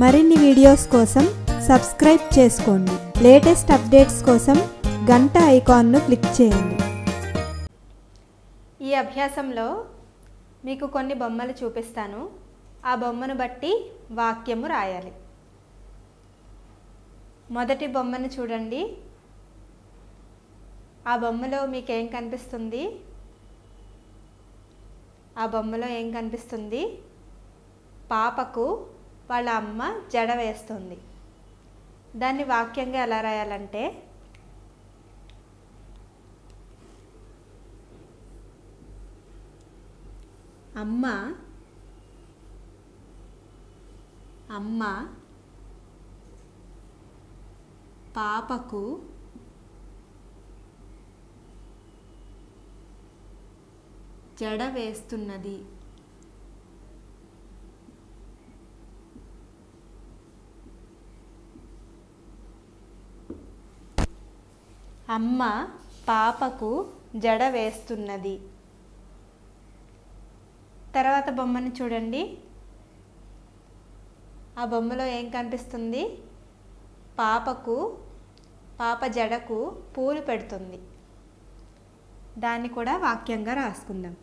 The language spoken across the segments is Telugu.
మరిన్ని వీడియోస్ కోసం సబ్స్క్రైబ్ చేసుకోండి. లేటెస్ట్ అప్డేట్స్ కోసం గంట ఐకాన్ను క్లిక్ చేయండి. ఈ అభ్యాసంలో మీకు కొన్ని బొమ్మలు చూపిస్తాను. ఆ బొమ్మను బట్టి వాక్యము రాయాలి. మొదటి బొమ్మను చూడండి. ఆ బొమ్మలో మీకు ఏం కనిపిస్తుంది? ఆ బొమ్మలో ఏం కనిపిస్తుంది? పాపకు వాళ్ళ అమ్మ జడ వేస్తుంది. దాన్ని వాక్యంగా ఎలా రాయాలంటే అమ్మ అమ్మ పాపకు జడ వేస్తున్నది. అమ్మ పాపకు జడ వేస్తున్నది. తర్వాత బొమ్మని చూడండి. ఆ బొమ్మలో ఏం కనిపిస్తుంది? పాపకు పాప జడకు పూలు పెడుతుంది. దాన్ని కూడా వాక్యంగా రాసుకుందాం.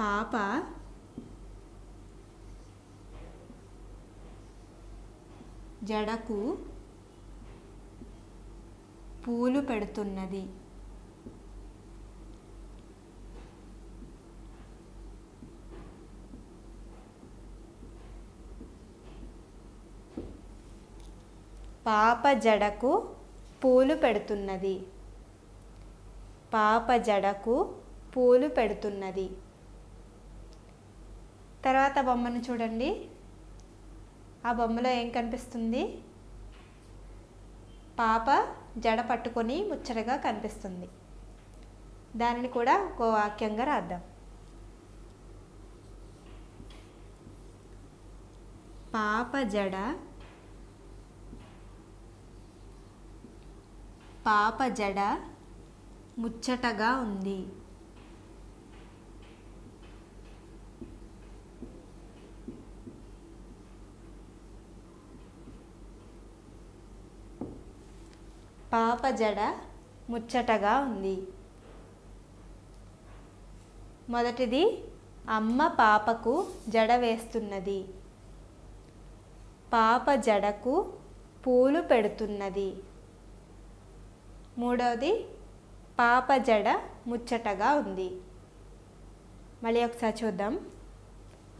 పాప జడకు పూలు పెడుతున్నది. పాప జడకు పూలు పెడుతున్నది. పాప జడకు పూలు పెడుతున్నది. తర్వాత బొమ్మను చూడండి. ఆ బొమ్మలో ఏం కనిపిస్తుంది? పాప జడ పట్టుకొని ముచ్చటగా కనిపిస్తుంది. దానిని కూడా ఒక వాక్యంగా రాద్దాం. పాప జడ పాప జడ ముచ్చటగా ఉంది. పాప జడ ముచ్చటగా ఉంది. మొదటిది అమ్మ పాపకు జడ వేస్తున్నది. పాప జడకు పూలు పెడుతున్నది. మూడవది పాప జడ ముచ్చటగా ఉంది. మళ్ళీ ఒకసారి చూద్దాం.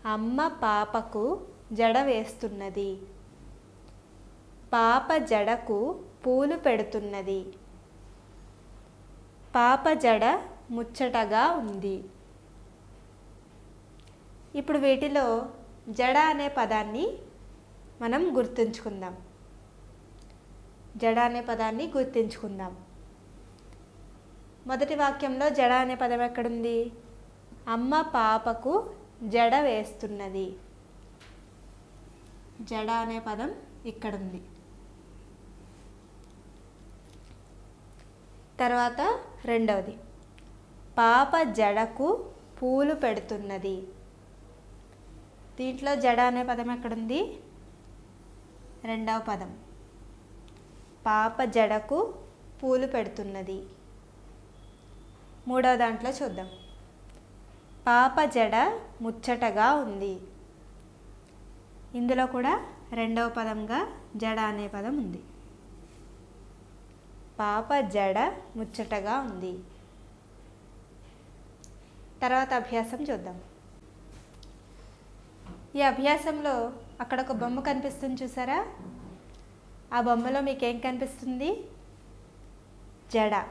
అమ్మ పాపకు జడ వేస్తున్నది. పాప జడకు పూలు పెడుతున్నది. పాప జడ ముచ్చటగా ఉంది. ఇప్పుడు వీటిలో జడ అనే పదాన్ని మనం గుర్తుంచుకుందాం. జడ అనే పదాన్ని గుర్తుంచుకుందాం. మొదటి వాక్యంలో జడ అనే పదం ఎక్కడుంది? అమ్మ పాపకు జడ వేస్తున్నది. జడ అనే పదం ఇక్కడుంది. తర్వాత రెండవది. పాప జడకు పూలు పెడుతున్నది. దీంట్లో జడ అనే పదం ఎక్కడుంది? రెండవ పదం. పాప జడకు పూలు పెడుతున్నది. మూడవ దాంట్లో చూద్దాం. పాప జడ ముచ్చటగా ఉంది. ఇందులో కూడా రెండవ పదంగా జడ అనే పదం ఉంది. పాప జడ ముచ్చటగా ఉంది. తర్వాత అభ్యాసం చూద్దాం. ఈ అభ్యాసంలో అక్కడ ఒక బొమ్మ కనిపిస్తుంది చూసారా? ఆ బొమ్మలో మీకు ఏం కనిపిస్తుంది? జడ.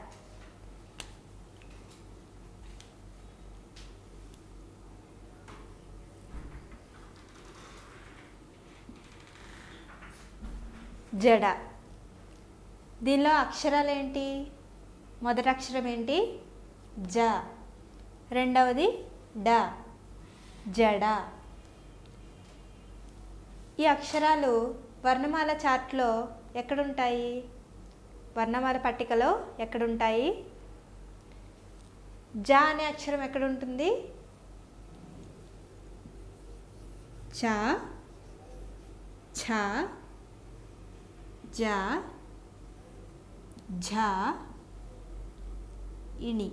జడ. దీనిలో అక్షరాలు ఏంటి మొదటి అక్షరం ఏంటి జ. రెండవది డ. జడ. ఈ అక్షరాలు వర్ణమాల చార్ట్లో ఎక్కడుంటాయి? వర్ణమాల పట్టికలో ఎక్కడుంటాయి? జ అనే అక్షరం ఎక్కడుంటుంది? చ. ఛ జ. ఝ ఇణి.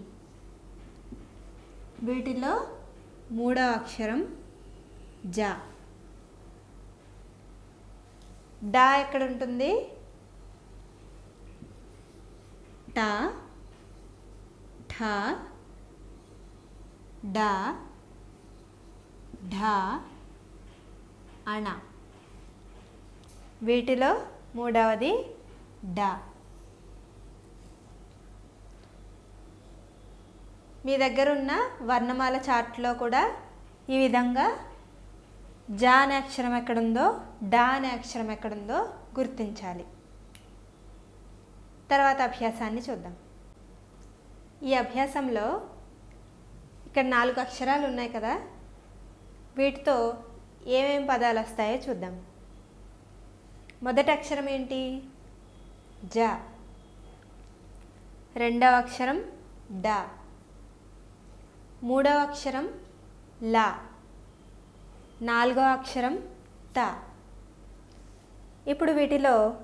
వీటిలో మూడవ అక్షరం జ. డా ఎక్కడ ఉంటుంది ట ఠ డ ఢ అణ. వీటిలో మూడవది డా మీ దగ్గర ఉన్న వర్ణమాల చార్ట్లో కూడా ఈ విధంగా జా అనే అక్షరం ఎక్కడుందో డా అనే అక్షరం ఎక్కడుందో గుర్తించాలి. తర్వాత అభ్యాసాన్ని చూద్దాం. ఈ అభ్యాసంలో ఇక్కడ నాలుగు అక్షరాలు ఉన్నాయి కదా వీటితో ఏమేం పదాలు వస్తాయో చూద్దాం. మొదటి అక్షరం ఏంటి? జ. రెండవ అక్షరం డా. మూడవ అక్షరం లా. నాలుగవ అక్షరం త. ఇప్పుడు వీటిలో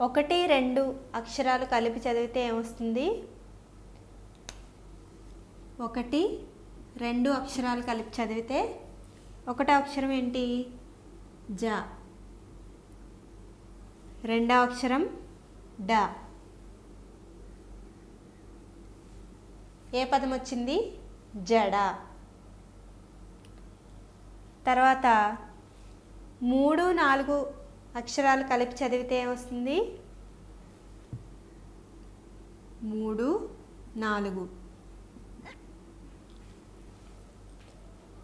ఒకటి రెండు అక్షరాలు కలిపి చదివితే ఏమొస్తుంది? ఒకటి రెండు అక్షరాలు కలిపి చదివితే ఒకటో అక్షరం ఏంటి? జ. రెండవ అక్షరం డ. ఏ పదం వచ్చింది? జడ. తర్వాత మూడు నాలుగు అక్షరాలు కలిపి చదివితే ఏమొస్తుంది? మూడు నాలుగు.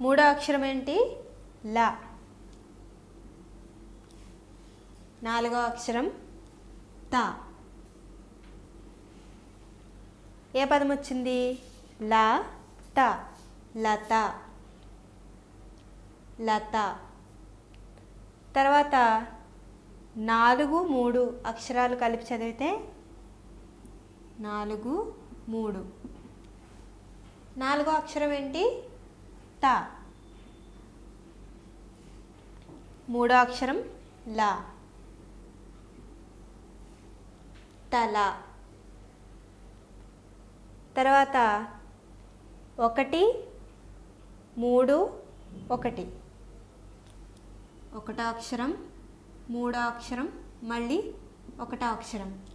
మూడో అక్షరం ఏంటి? ల. నాలుగో అక్షరం త. ఏ పదం వచ్చింది? ల. త లత లత. తర్వాత నాలుగు మూడు అక్షరాలు కలిపి చదివితే నాలుగు మూడు. నాలుగో అక్షరం ఏంటి? త. మూడో అక్షరం లా. తల. తర్వాత ఒకటి మూడు ఒకటి. ఒకటాక్షరం అక్షరం మళ్ళీ ఒకటాక్షరం.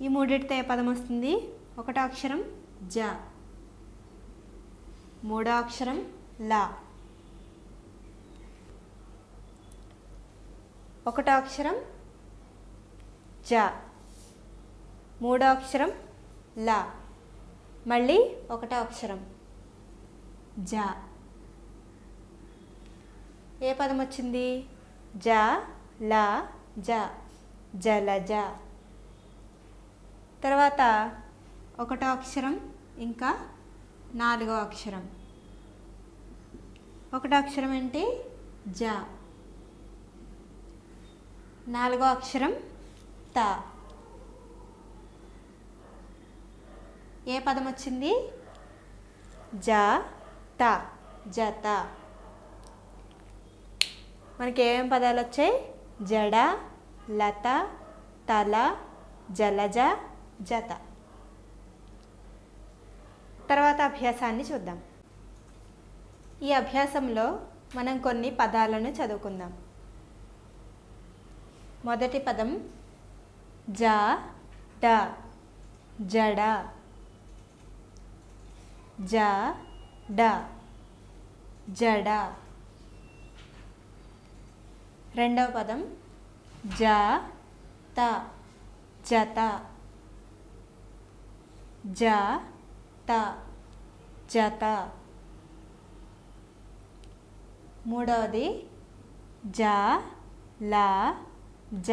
ఈ మూడిటితో ఏ పదం వస్తుంది? ఒకటాక్షరం జ. మూడో అక్షరం లా. ఒకటాక్షరం జ. మూడో అక్షరం లా. మళ్ళీ ఒకటో అక్షరం. జ. ఏ పదం వచ్చింది? జ లా జ జలజ. తర్వాత ఒకటో అక్షరం ఇంకా నాలుగో అక్షరం. ఒకటో అక్షరం ఏంటి? జ. నాలుగో అక్షరం త. ఏ పదం వచ్చింది? జ త జత మనకి ఏమేమి పదాలు వచ్చాయి? జడ లత తల జలజ జత. తర్వాత అభ్యాసాన్ని చూద్దాం. ఈ అభ్యాసంలో మనం కొన్ని పదాలను చదువుకుందాం. మొదటి పదం జ డ జడ. జ డ జడ. రెండవ పదం జ త జత. జ త జత. మూడవది జ ల జ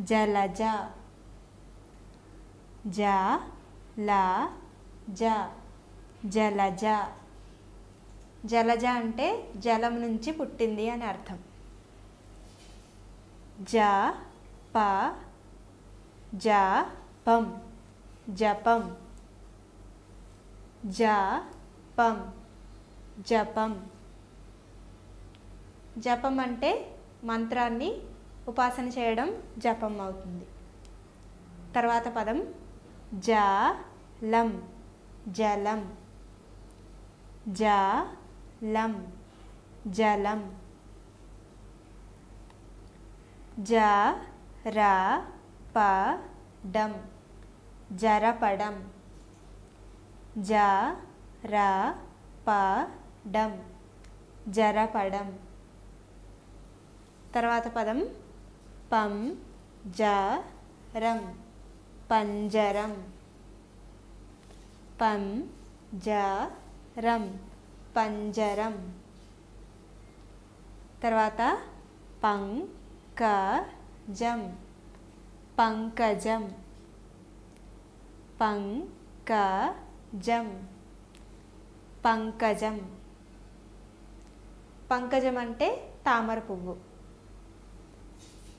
జలజ. జ ల జ జలజ. జలజ అంటే జలం నుంచి పుట్టింది అని అర్థం. జ ప జ పం. జపం. జ పం. జపం. జపం అంటే మంత్రాన్ని ఉపాసన చేయడం జపం అవుతుంది. తర్వాత పదం జ లం. జలం. జలం. జలం. జరపడం. జరపడం. జరపడం. జ జరపడం. తర్వాత పదం పం జరం పంజరం. పం జ రం పంజరం. తర్వాత పంకజం పంకజం. పంకజం. పంకజం. పంకజం అంటే తామర పువ్వు.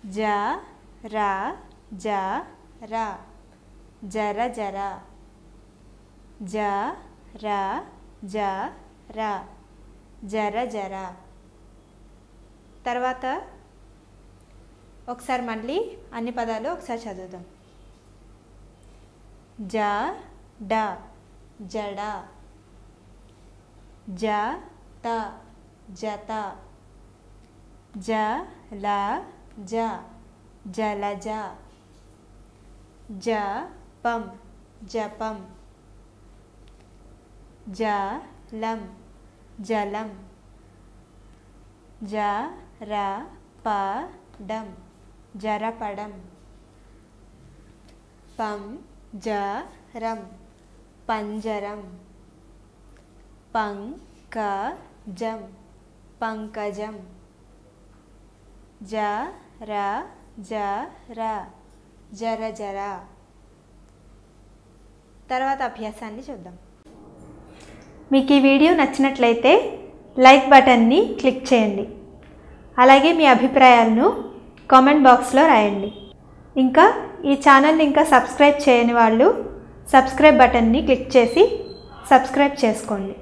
జ రా జ రా. జర జర. జ రా జ రా. జర జర. తర్వాత ఒకసారి మళ్ళీ అన్ని పదాలు ఒకసారి చదువుదాం. జ డ జడ. జ త జత జ ల జ జలజ జ. జపం జపం జలం జలం జరపడం జరపడం. పం జరం పంజరం. పంకజం పంకజం. జర జర జర జర తర్వాత అభ్యాసాన్ని చూద్దాం. మీకు ఈ వీడియో నచ్చినట్లయితే లైక్ బటన్ని క్లిక్ చేయండి. అలాగే మీ అభిప్రాయాలను కామెంట్ బాక్స్లో రాయండి. ఇంకా ఈ ఛానల్ని ఇంకా సబ్స్క్రైబ్ చేయని వాళ్ళు సబ్స్క్రైబ్ బటన్ని క్లిక్ చేసి సబ్స్క్రైబ్ చేసుకోండి.